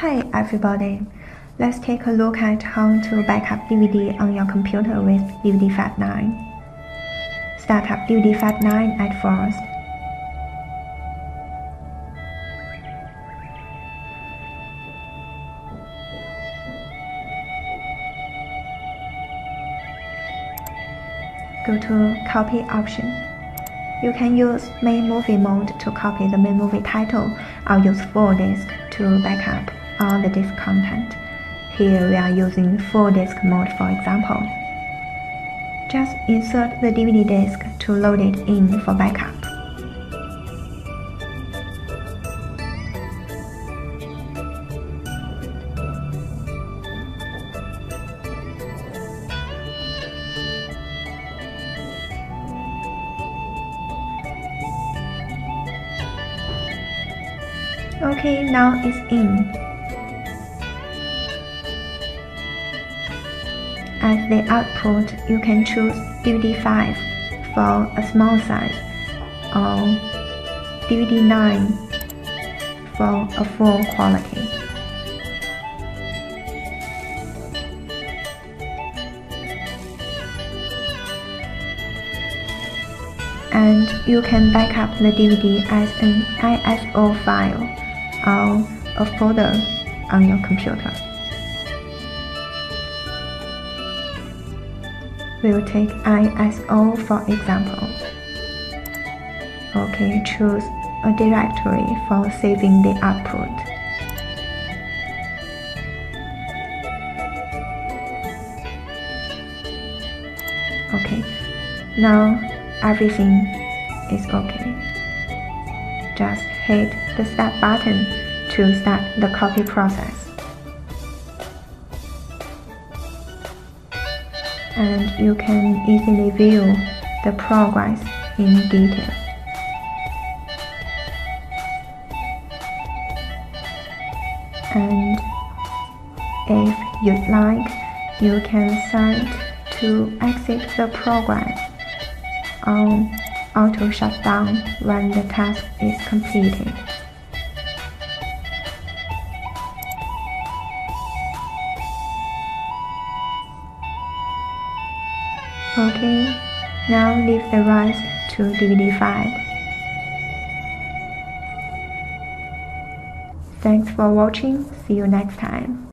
Hi everybody, let's take a look at how to backup DVD on your computer with DVDFab 9. Start up DVDFab 9 at first. Go to copy option. You can use main movie mode to copy the main movie title or use full disk to backup all the disk content. Here we are using full disk mode for example. Just insert the DVD disk to load it in for backup. Okay, now it's in. As the output, you can choose DVD 5 for a small size or DVD 9 for a full quality. And you can backup the DVD as an ISO file or a folder on your computer. We'll take ISO for example. Okay, choose a directory for saving the output. Okay, now everything is okay. Just hit the Start button to start the copy process. And you can easily view the progress in detail. And if you'd like, you can set to exit the program on auto shutdown when the task is completed. Okay, now leave the rest to DVDFab. Thanks for watching, see you next time.